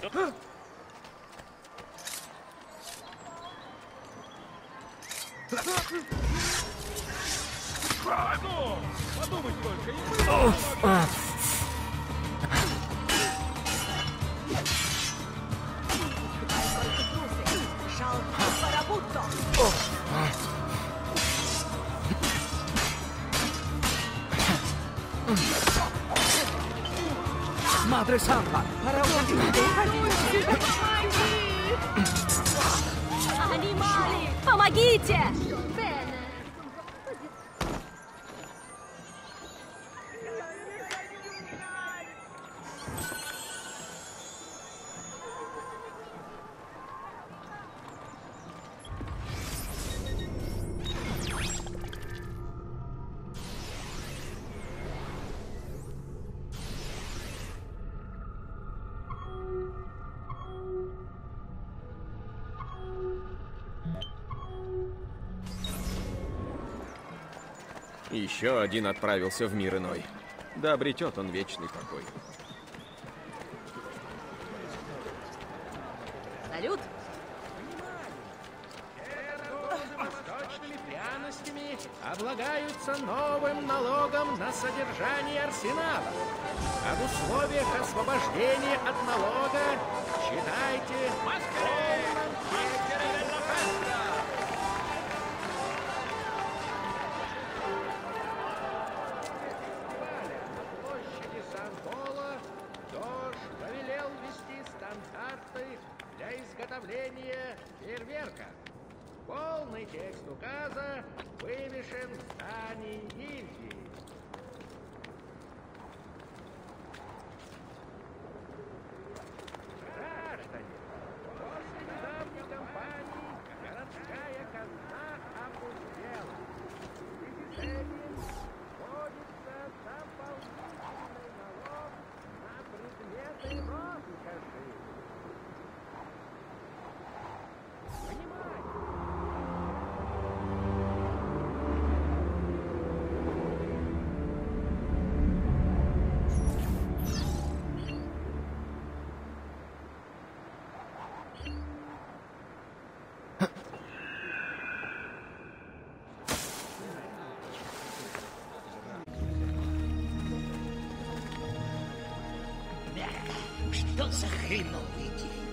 Ну, подумать только, и Мадре Санта! Пора уходить! Анимали! Помогите! Еще один отправился в мир иной. Да обретет он вечный покой. Салют! Восточными пряностями облагаются новым налогом на содержание арсенала. Об условиях освобождения от налога читайте в Что за хреновый день?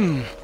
Hmm.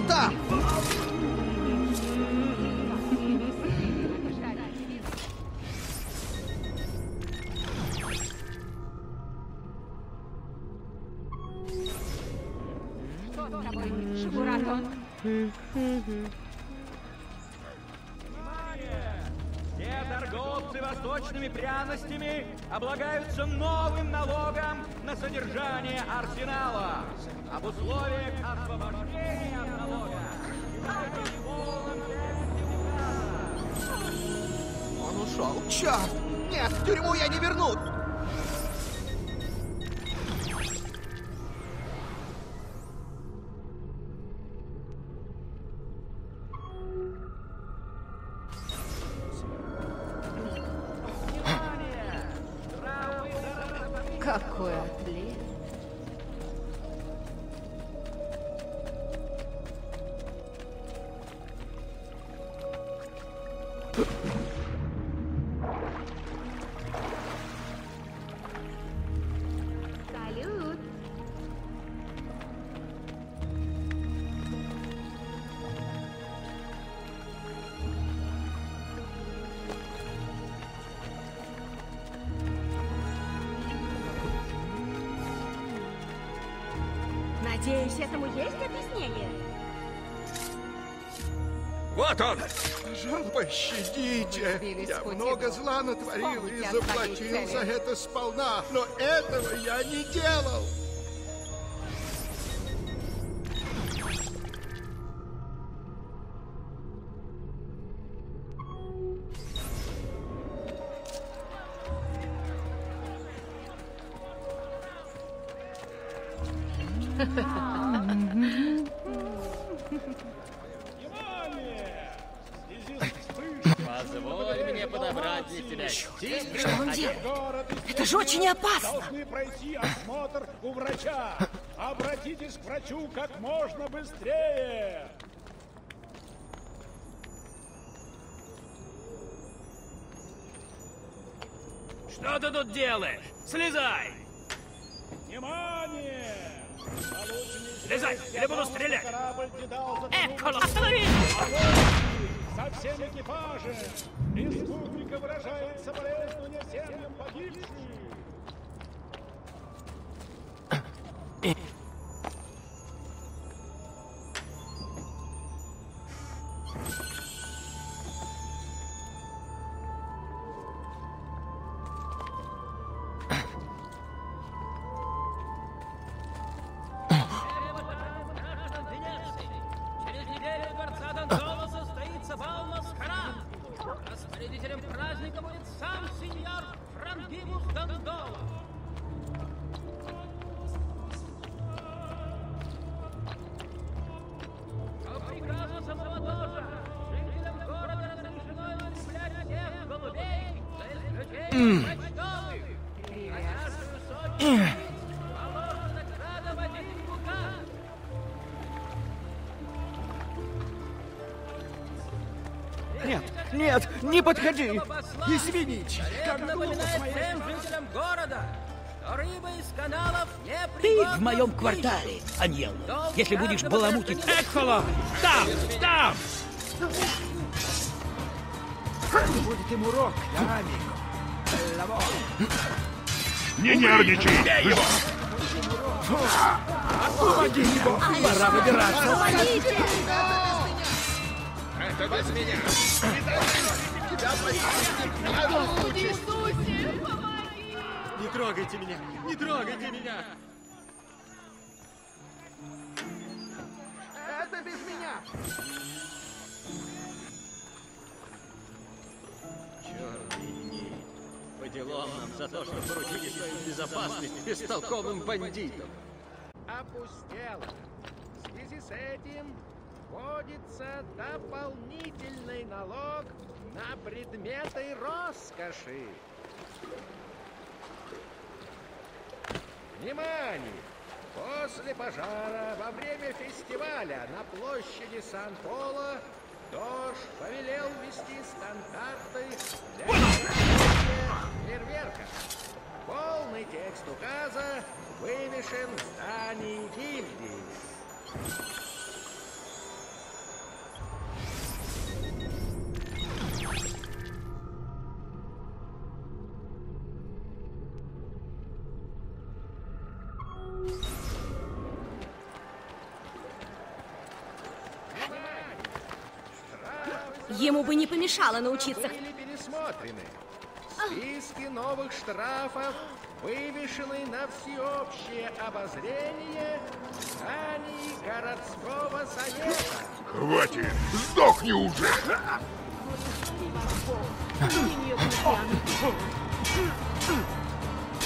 Он там! Все торговцы восточными пряностями облагаются новым налогом на содержание арсенала. Об условиях освобождения Он ушел. Черт! Нет, в тюрьму я не вернусь! Какой отлив. Пощадите! Я много зла натворил и заплатил за это сполна, но этого я не делал! Можно быстрее. Что ты тут делаешь? Слезай! Внимание! Слезай, или буду стрелять. Экколо, остановись! со всем экипажем. Республика выражает соболезнования семьям погибших. Нет, нет, не подходи! Извините! Как напоминает всем жителям города, что рыба из каналов не Ты в моем квартале, Аньелло. Если будешь баламутить Экхоло, там, там! Будет им урок, амиго. Не нервничай! Помоги ему! Пора выбираться! Помогите! Это без меня! Не трогайте меня! Не трогайте меня! Это без меня! Делам нам за то, что поручили свою безопасность бестолковым бандитам. Опустело. В связи с этим вводится дополнительный налог на предметы роскоши. Внимание! После пожара во время фестиваля на площади Сан-Поло Дож повелел ввести стандарты для фейерверка. Полный текст указа вывешен в здании гильдии. Ему бы не помешало научиться. Были пересмотрены. Списки новых штрафов вывешены на всеобщее обозрение в здании городского совета. Хватит! Сдохни уже!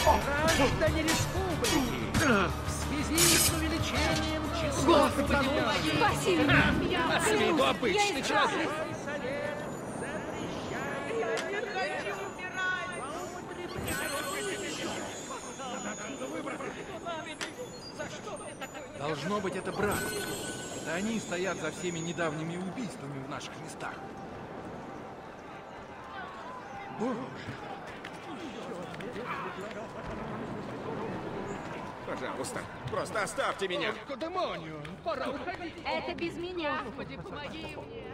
Граждане республики, в связи с увеличением числа уголовных Спасибо. С виду обычный человек. Должно быть, это брат. Это они стоят за всеми недавними убийствами в наших местах. Боже. Пожалуйста, просто оставьте меня! К демонию! Пора уходить! Это без меня. Господи, помоги мне!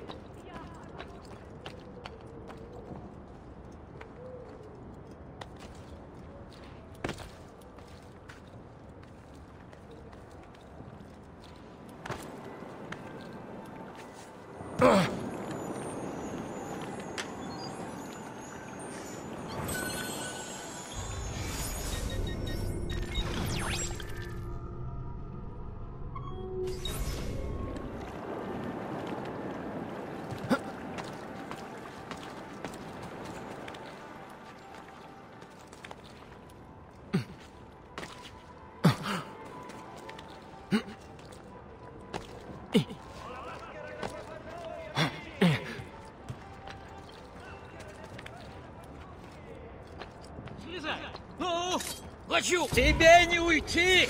Хочу! Тебе не уйти!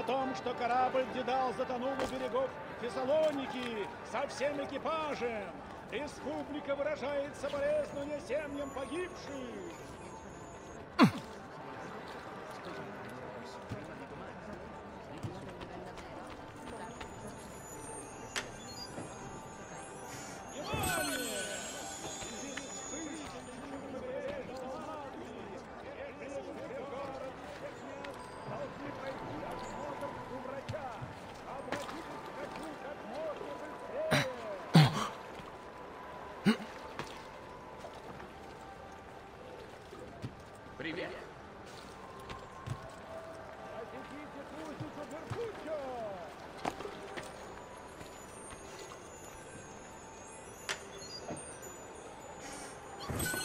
О том, что корабль Дедал затонул у берегов Фессалоники со всем экипажем. Республика выражает соболезнования семьям погибших. you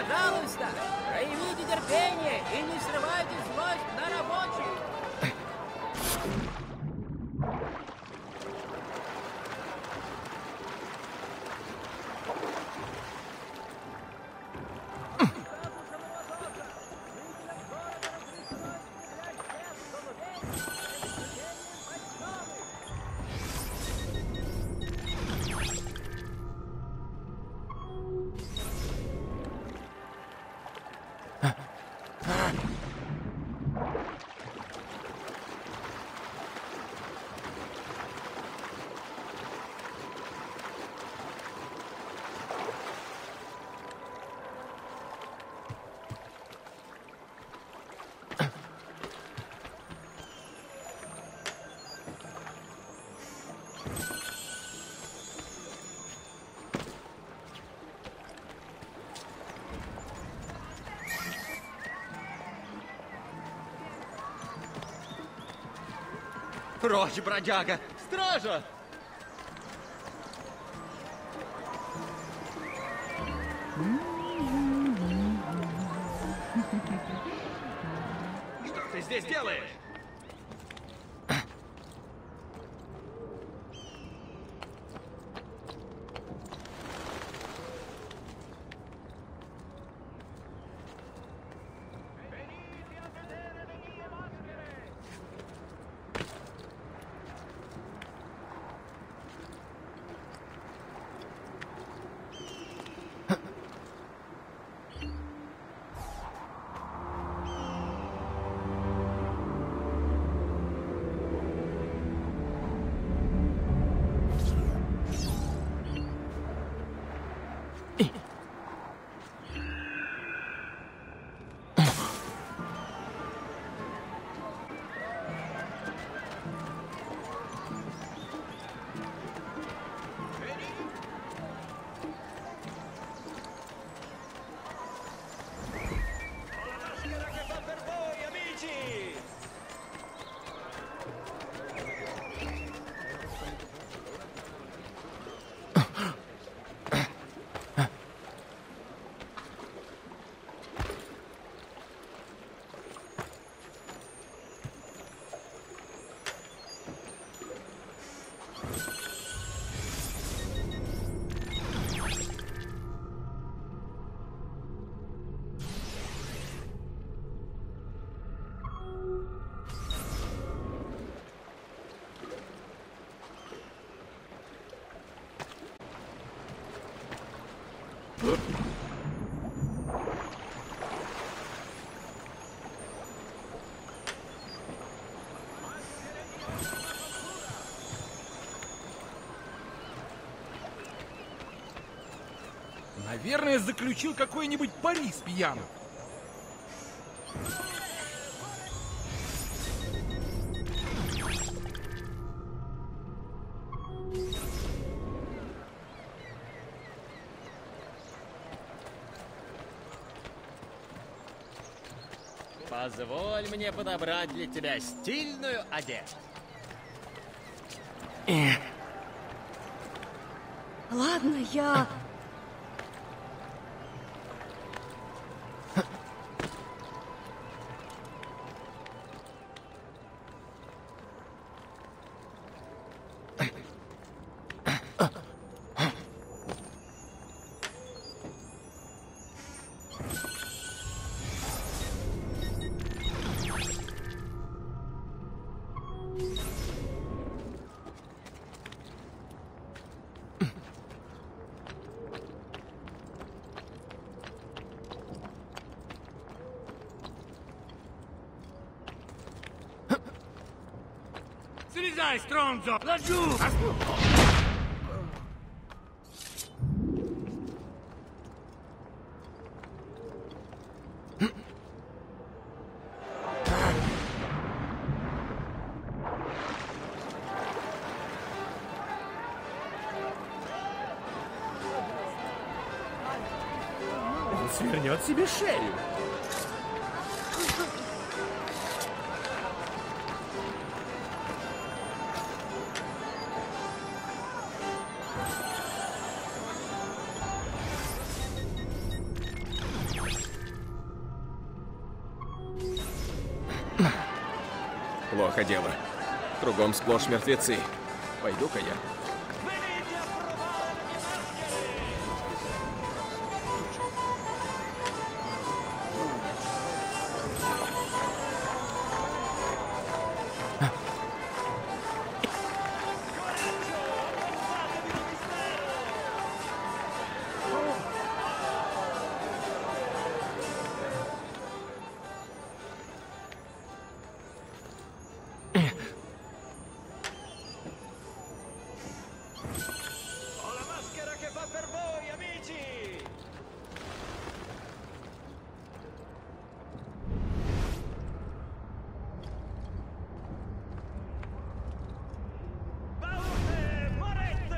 Пожалуйста, проявите терпение и не срывайте Прочь, бродяга! Стража! Что ты здесь делаешь? Наверное, заключил какой-нибудь пари с пьяным. Позволь мне подобрать для тебя стильную одежду. Ладно, я... Слезай, Стронзо! Ложу! Свернет себе шею. Дело. Кругом сплошь мертвецы. Пойду-ка я.